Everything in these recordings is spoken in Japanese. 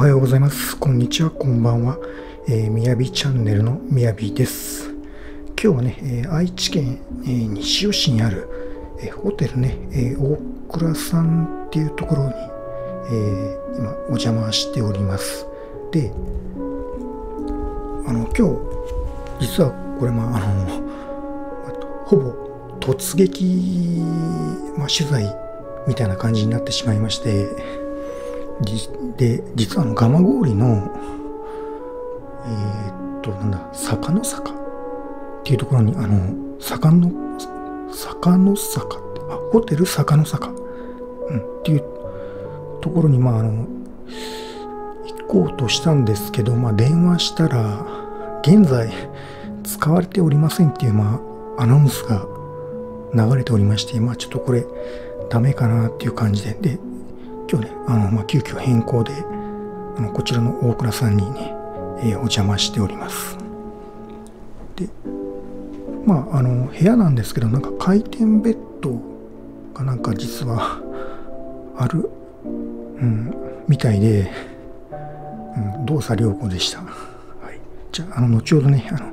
おはようございます。こんにちは、こんばんは。えー、みやびチャンネルのみやびです。今日はね、えー、愛知県、えー、西尾市にある、えー、ホテルね、えー、大倉さんっていうところに、えー、今お邪魔しております。で、あの、今日、実はこれ、まあ、あの、ほぼ突撃、まあ、取材みたいな感じになってしまいまして、で、実はあの、蒲郡の、えー、っと、なんだ、坂の坂っていうところに、あの、坂の、坂の坂って、あ、ホテル坂の坂、うん、っていうところに、まあ、あの、行こうとしたんですけど、まあ、電話したら、現在、使われておりませんっていう、まあ、アナウンスが流れておりまして、まあ、ちょっとこれ、ダメかなっていう感じで、で、今日ね、あの、まあ、急遽変更で、あの、こちらの大倉さんにね、えー、お邪魔しております。で、まあ、あの、部屋なんですけど、なんか回転ベッドがなんか実はある、うん、みたいで、うん、動作良好でした。はい。じゃあ、あの、後ほどね、あの、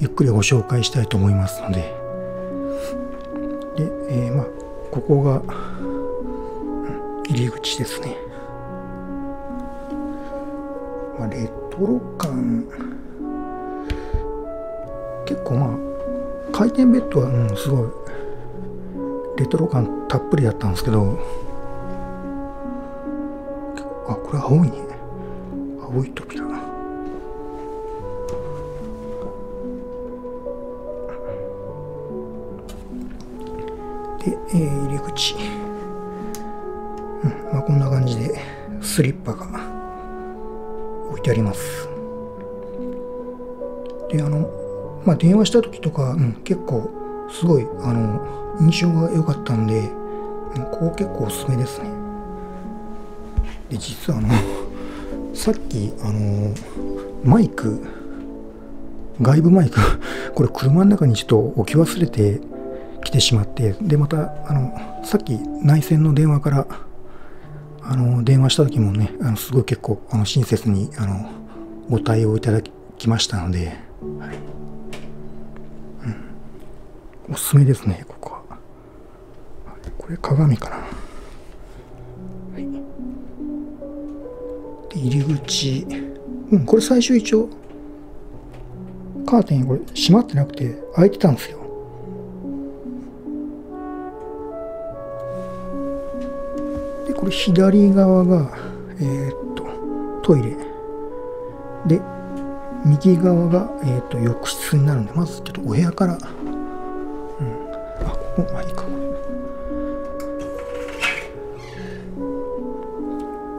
ゆっくりご紹介したいと思いますので、で、えー、まあ、ここが、口ですね。まあ、レトロ感、結構まあ、回転ベッドは、うん、すごい、レトロ感たっぷりだったんですけど、あ、これ青いね。青い扉。で、えー、入り口。スリッパが置いてあります。で、あの、まあ、電話した時とか、うん、結構すごい、あの、印象が良かったんで、う、ここ結構おすすめですね。で、実はあの、さっき、あの、マイク、外部マイク、これ車の中にちょっと置き忘れてきてしまって、で、また、あの、さっき内線の電話からあの、電話した時もね、あの、すごい結構、あの、親切に、あの、ご対応いただきましたので、はい。うん。おすすめですね、ここは。これ鏡かな。はい。入り口。うん、これ最初一応、カーテンこれ閉まってなくて開いてたんですよ。これ左側が、えー、っと、トイレ。で、右側が、えー、っと、浴室になるんで、まずちょっとお部屋から、うん。あ、ここ、まあいいか。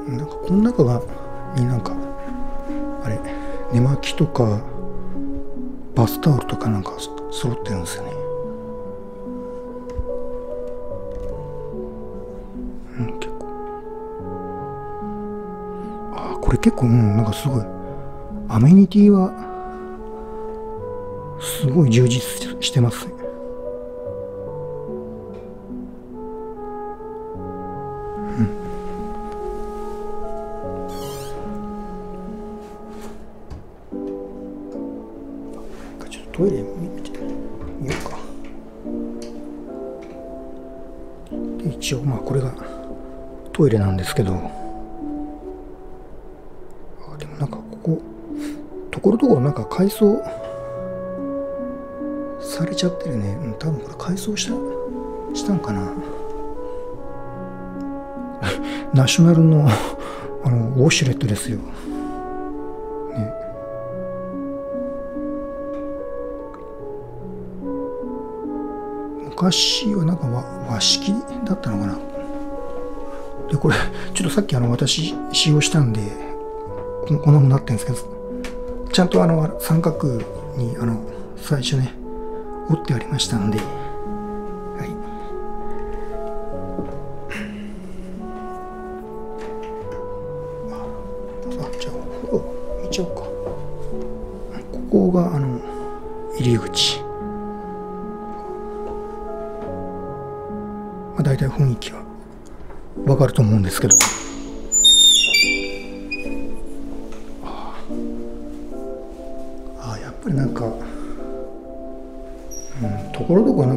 なんか、この中が、になんか、あれ、寝巻きとか、バスタオルとかなんか揃ってるんですよね。これ結構、うん、なんかすごい、アメニティは、すごい充実してますね。うん。ちょっとトイレ見てみようか。一応、まあこれがトイレなんですけど、なんか改装されちゃってるね。多分これ改装したしたんかな。ナショナルの あのウォシュレットですよ。ね。昔はなんか和和式だったのかな。で、これ、ちょっとさっきあの私使用したんで、こんなふうになってるんですけど、ちゃんとあの三角にあの最初ね折ってありましたので、はい。あじゃあ風呂見ちゃおうか。ここがあの入り口。まあ大体雰囲気はわかると思うんですけど。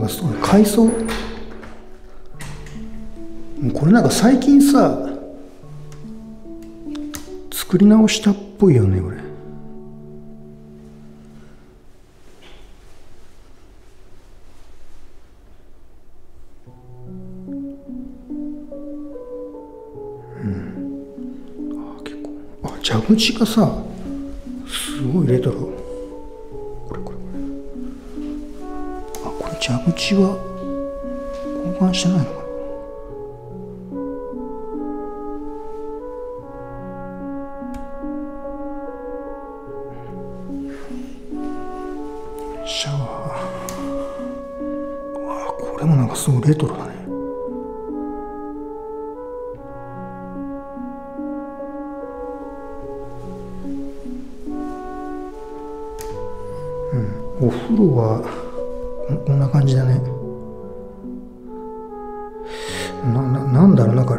かすごい階層？これなんか最近さ作り直したっぽいよねこれ蛇口がさすごいレトロ蛇口は交換してないのかな？シャワー。わあこれもなんかすごいレトロだね。うん。お風呂はこんな感じだね。なななんだろうなんか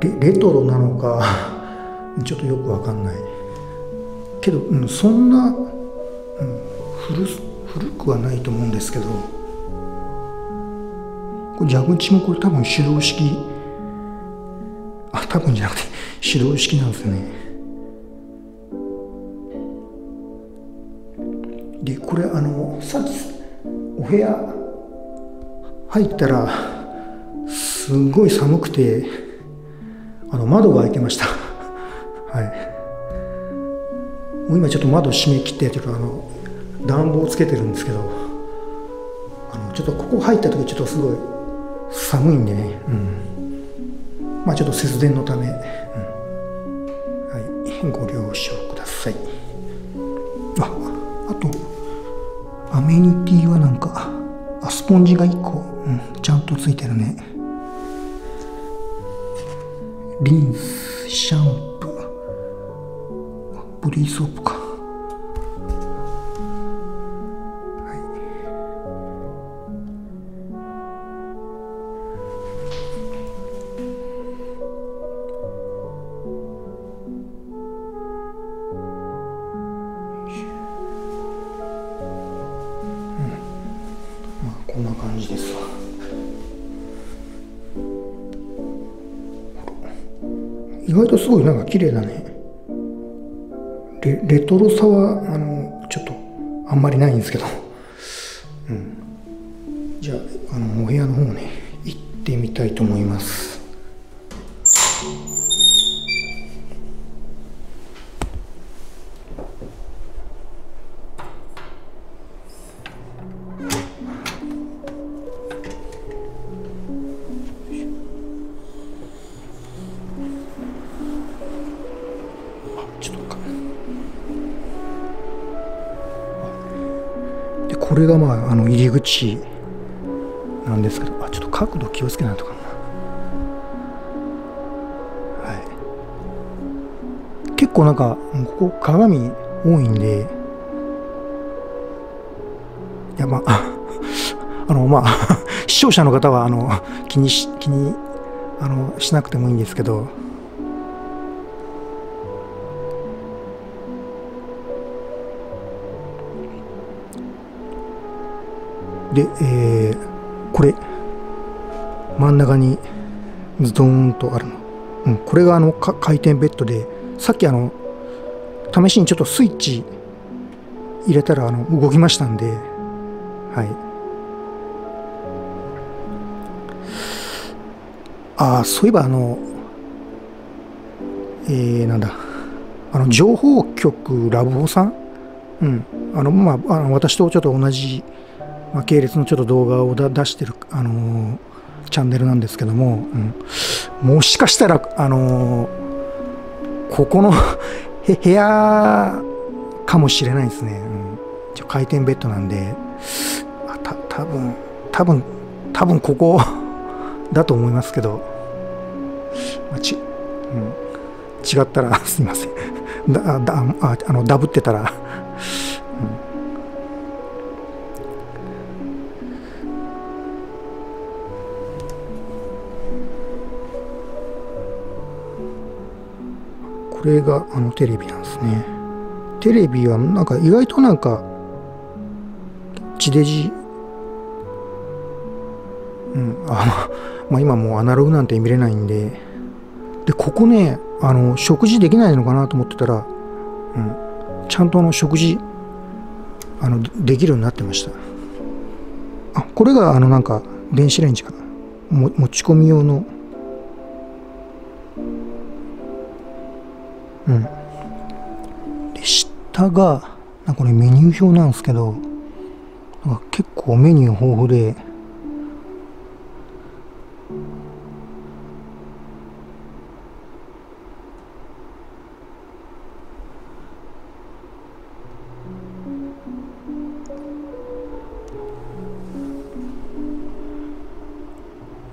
レレトロなのかちょっとよくわかんない。けど、うん、そんな、うん、古古くはないと思うんですけどこれ蛇口もこれ多分手動式あ多分じゃなくて手動式なんですね。これあのさっきお部屋入ったらすごい寒くてあの窓が開いてました。はい。もう今ちょっと窓閉め切ってというかあの暖房つけてるんですけどあのちょっとここ入った時ちょっとすごい寒いんでね、うん、まあちょっと節電のため、うん、はい。ご了承ください。ああとアメニティはなんかあスポンジが1個、うん、ちゃんとついてるね。リンスシャンプーボディーソープか。すごいなんか綺麗だね。レレトロさはあのちょっとあんまりないんですけど、れがまああの入り口なんですけどあちょっと角度気をつけないとかな。はい。結構なんかここ鏡多いんでいやまあ あのまあ 視聴者の方はあの気にし気にあのしなくてもいいんですけどで、えー、これ真ん中にズドーンとあるの、うん、これがあの回転ベッドでさっきあの試しにちょっとスイッチ入れたらあの動きましたんで。はい。ああそういえばあのえー、なんだ。あの情報局ラブホさん？うん。あのまああの私とちょっと同じまあ、系列のちょっと動画を出してる、あのー、チャンネルなんですけども、うん、もしかしたら、あのー、ここの 部屋かもしれないですね。うん、回転ベッドなんで、あた多分多分多分ここ だと思いますけど、まあ、ち、うん、違ったら すいません。だだああのダブってたられがあのテレビなんですね。テレビはなんか意外となんか地デジうんあのまあ今もうアナログなんて見れないんで。でここねあの食事できないのかなと思ってたら、うん、ちゃんとあの食事あのできるようになってました。あこれがあのなんか電子レンジかな。持ち込み用のうん。で下がなこれメニュー表なんですけどなんか結構メニュー豊富で。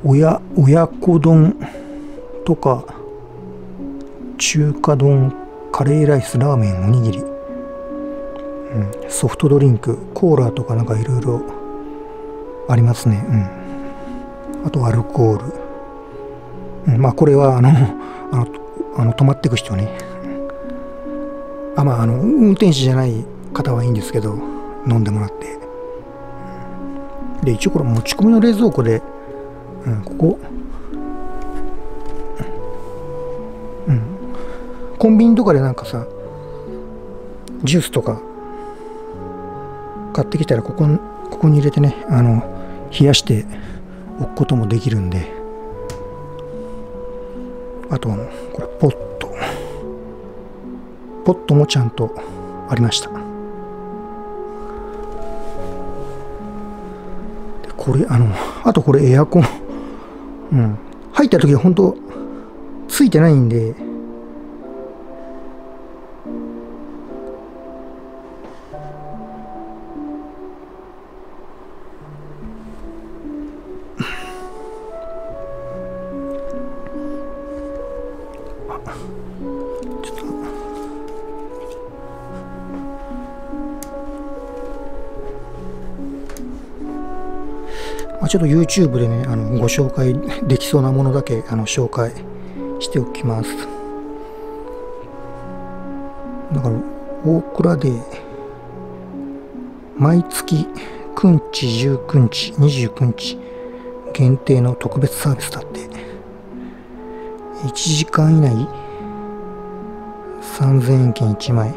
親親子丼とか。中華丼カレーライスラーメンおにぎり、うん、ソフトドリンクコーラとかなんかいろいろありますね。うん。あとアルコール、うん、まあこれはあのあのあの泊まってく人ね。あまああの運転手じゃない方はいいんですけど飲んでもらって。で一応これ持ち込みの冷蔵庫でうん、ここ、コンビニとかでなんかさジュースとか買ってきたらここここに入れてねあの冷やしておくこともできるんで。あとこれポット。ポットもちゃんとありました。これあのあとこれエアコン。うん、入った時は本当ついてないんでちょっと YouTube でね、あのご紹介できそうなものだけあの紹介しておきます。だから、大倉で毎月9日、19日、29日限定の特別サービスだって。1時間以内3000円券1枚。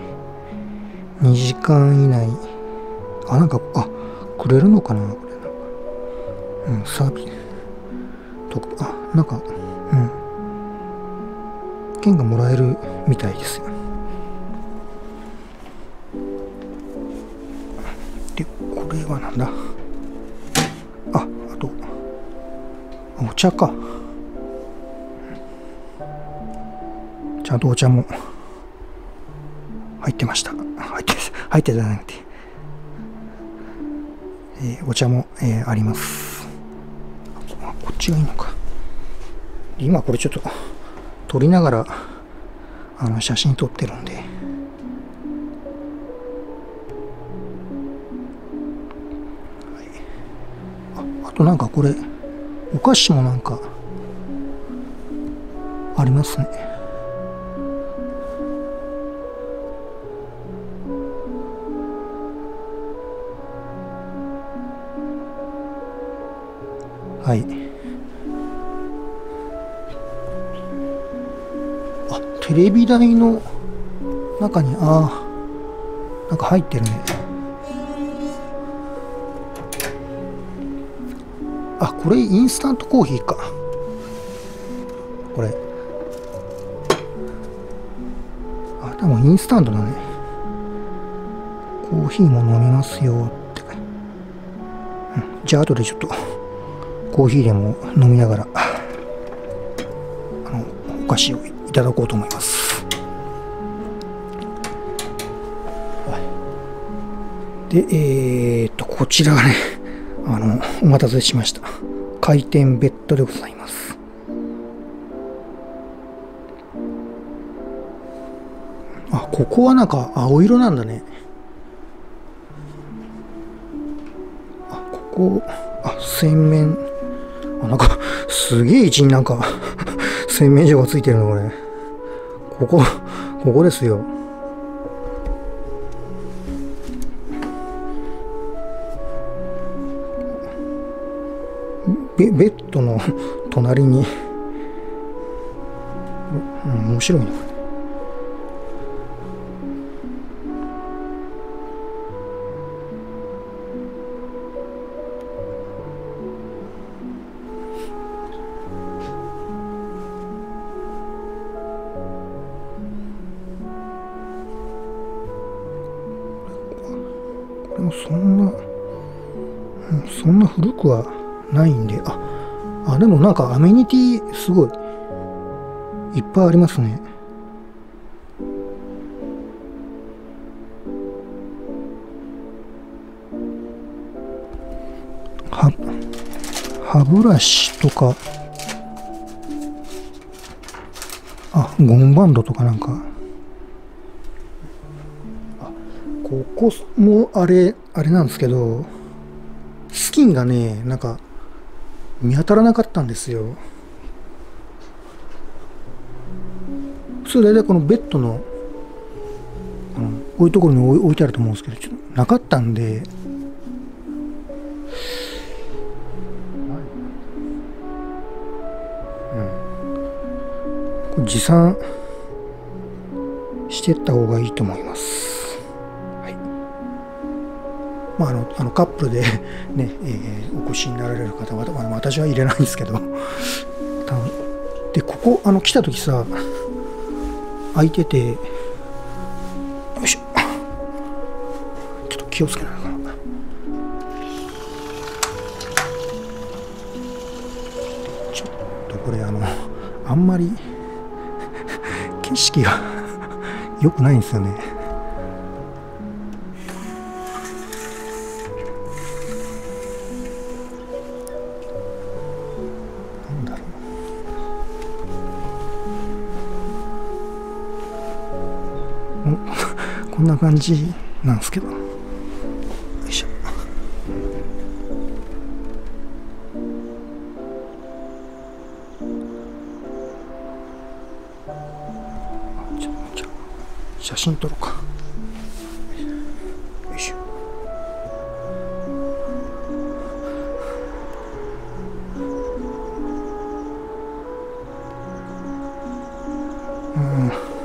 2時間以内。あ、なんか、あ、くれるのかな？うん、サービス。とあなんかうん。券がもらえるみたいですよ。でこれはなんだ？ああとお茶か。ちゃんとお茶も入ってました。入って入ってじゃなくて、えー、お茶も、えー、あります。ちがいいのか。今これちょっと撮りながらあの写真撮ってるんで、ああとなんかこれお菓子もなんかありますね。はい。テレビ台の中に、ああ、なんか入ってるね。あ、これインスタントコーヒーか。これ。あ、多分インスタントだね。コーヒーも飲みますよって。うん、じゃあ後でちょっとコーヒーでも飲みながら、あの、お菓子をただこうと思います。で、えー、っと、こちらがね、あの、お待たせしました。回転ベッドでございます。あ、ここはなんか青色なんだね。あ、ここ、あ、洗面。あ、なんか、すげえ位置になんか洗面所がついてるのこれここ、ここですよ。ベベッドの隣に、面白いな、これ。もなんかアメニティすごい、いっぱいありますね。は、歯ブラシとか、あ、ゴムバンドとかなんかあ、ここもあれ、あれなんですけど、スキンがね、なんか、見当たらなかったんですよ。普通大体このベッドの、あの、こういうところに置いてあると思うんですけど、ちょっとなかったんで、持参してった方がいいと思います。まあ、あの あのカップルで ね、えー、お越しになられる方は、まあ、私は入れないんですけど。でここあの来た時さ空いててよいしょ。ちょっと気をつけないかなちょっとこれあのあんまり 景色が良くないんですよね。な感じなんですけど。よいしょ。写真撮ろうか。よいしょ。鳥が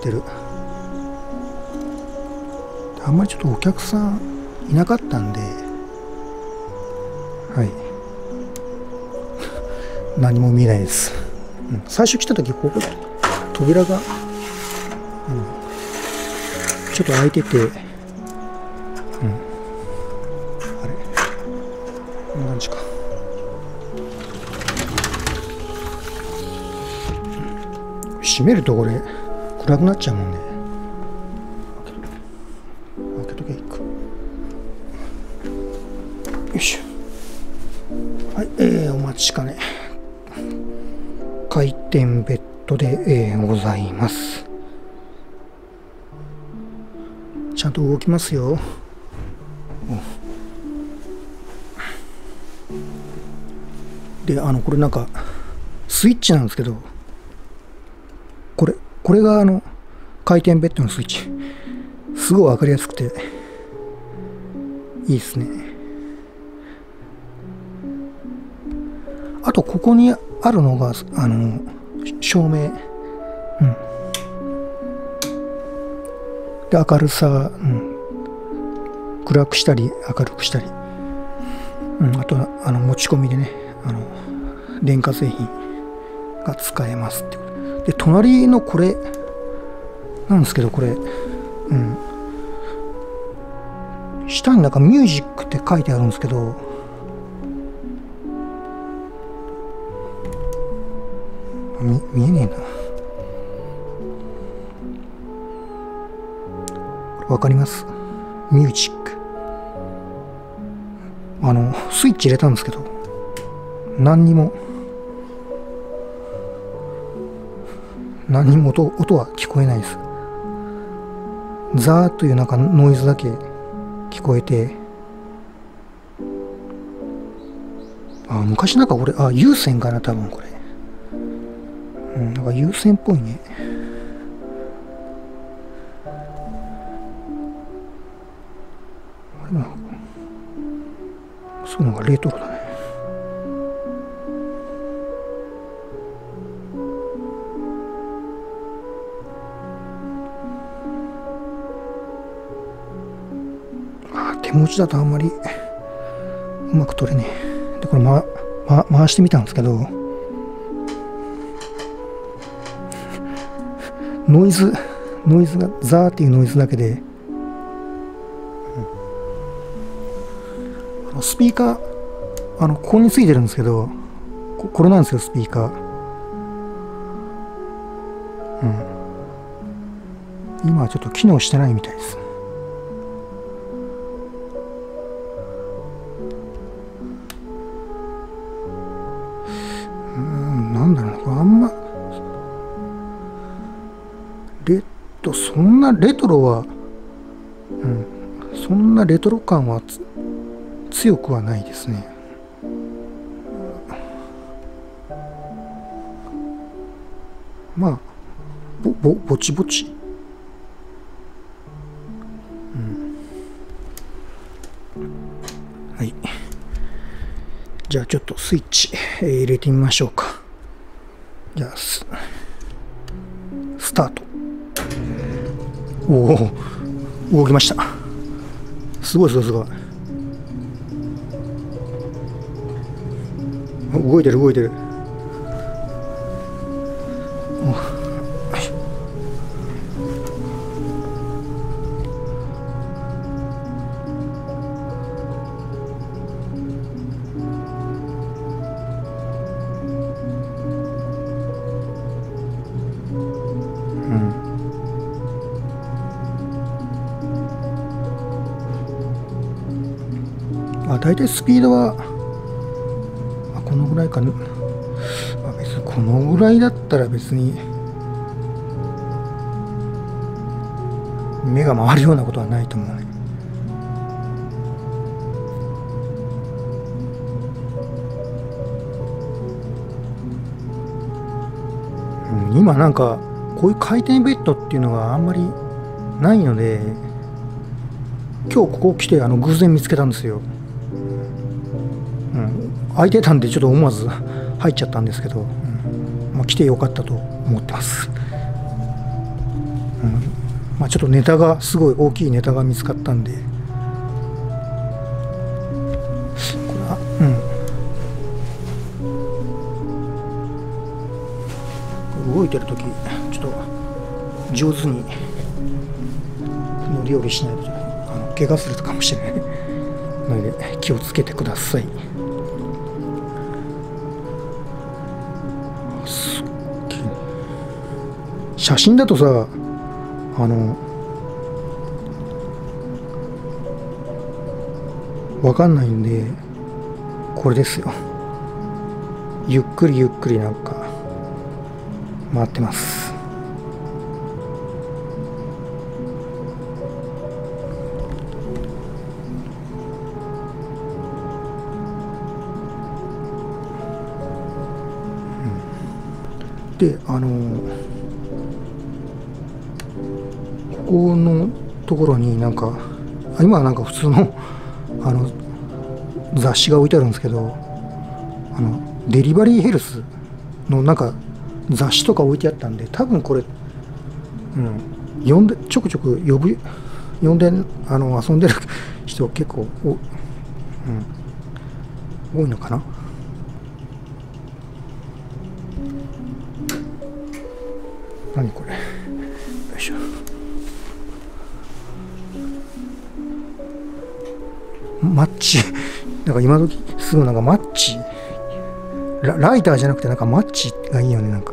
てる。あんまりちょっとお客さんいなかったんで。はい。何も見えないです、うん、最初来た時ここ扉が、うん、ちょっと開いててうん。あれ？こんな感じか。閉めるとこれ。暗くなっちゃうもんね。開けとけいくよいしょはいえー、お待ちかね回転ベッドで、えー、ございますちゃんと動きますよであのこれなんかスイッチなんですけどこれがあの回転ベッドのスイッチ。すごい分かりやすくていいですね。あとここにあるのがあの照明。うん。で明るさ、うん、暗くしたり明るくしたり、うん、あとあの持ち込みでねあの電化製品が使えますってこと。で隣のこれなんですけどこれうん。下になんかミュージックって書いてあるんですけど見見えねえな。わかります？ミュージック。あのスイッチ入れたんですけど何にも。何も音音は聞こえないです。ザーというなんかノイズだけ聞こえてあ昔なんか俺あ有線かな多分これ。うんなんか有線っぽいね。あれなんかそういうのがレトロだね。持ちだとあんまりうまく取れねえ。でこれ、まま、回してみたんですけどノイズノイズがザーっていうノイズだけで、スピーカーあのここについてるんですけどここれなんですよスピーカー。うん。今はちょっと機能してないみたいです。レトロは、うん、そんなレトロ感は強くはないですね。まあぼぼぼちぼち、うん、はい。じゃあちょっとスイッチ、えー、入れてみましょうか。じゃあススタート。おお動きました。すごいすごいすごい。動いてる動いてる。大体スピードはあこのぐらいかな、あ、別にこのぐらいだったら別に目が回るようなことはないと思うね。今なんかこういう回転ベッドっていうのがあんまりないので今日ここ来てあの偶然見つけたんですよ。空いてたんでちょっと思わず入っちゃったんですけど、うん。まあ、来てよかったと思ってます、うん。まあ、ちょっとネタがすごい大きいネタが見つかったんで。これはうん。動いてる時ちょっと上手に乗り降りしないとあの怪我するかもしれない。ので気をつけてください。写真だとさあのわかんないんでこれですよ。ゆっくりゆっくりなんか回ってます。であのこのところになんか今はなんか普通の あの雑誌が置いてあるんですけどあのデリバリーヘルスのなんか雑誌とか置いてあったんで多分これ、うん、呼んでちょくちょく呼ぶ呼んであの遊んでる人結構お、うん、多いのかな。マッチ。なんか今時すぐなんかマッチ。ラライターじゃなくてなんかマッチがいいよねなんか。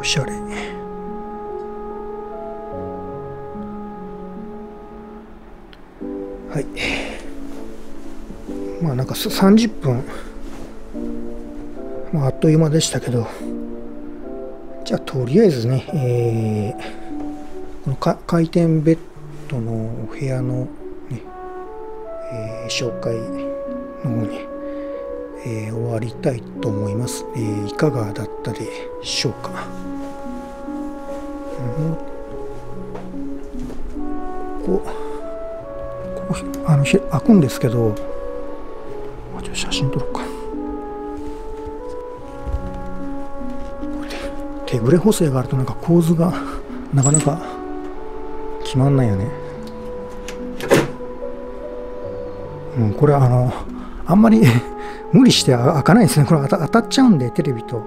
おしゃれ。はい。まあなんか30分まあ、あっという間でしたけど。じゃあとりあえずね、えー、このか回転ベッドのお部屋のね、えー、紹介の方に、えー、終わりたいと思います、えー、いかがだったでしょうか、あの開くんですけどちょ写真撮ろうか。手ブレ補正があるとなんか構図がなかなか決まんないよね。うんこれあのあんまり 無理して開かないですね。これ当たっちゃうんでテレビと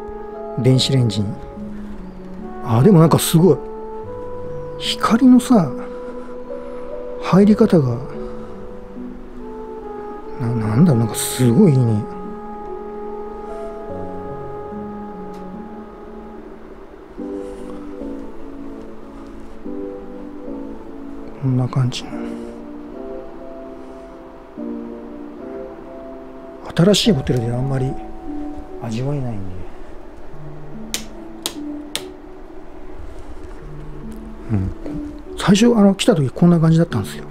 電子レンジに。あでもなんかすごい。光のさ入り方がなんだろうなんかすごいいいねこんな感じ新しいホテルであんまり味わえないんで。うん。最初あの来た時こんな感じだったんですよ。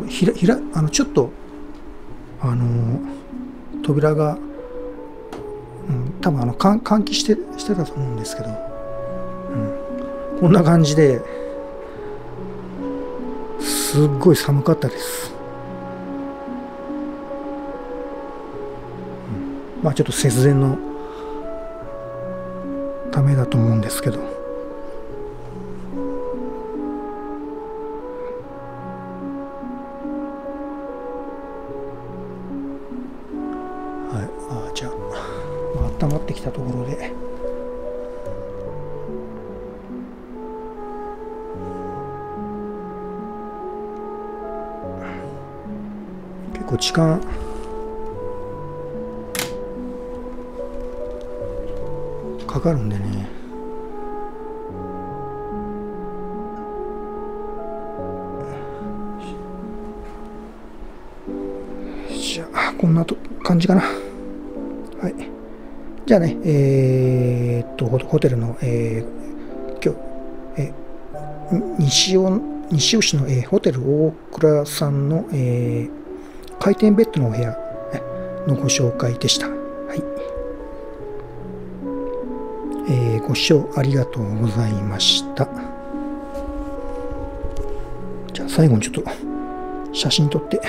こひらひらあのちょっとあの扉が、うん、多分あの換気してしてたと思うんですけど、うん、こんな感じですっごい寒かったです、まあちょっと節電のためだと思うんですけど。きたところで。結構時間。かかるんでね。じゃあこんなと感じかな。はい。じゃあね、えー、っと、ホテルの、えー、今日、えー、西尾、西尾市の、えー、ホテル大倉さんの、えー、回転ベッドのお部屋のご紹介でした。はい。えー、ご視聴ありがとうございました。じゃあ最後にちょっと写真撮って。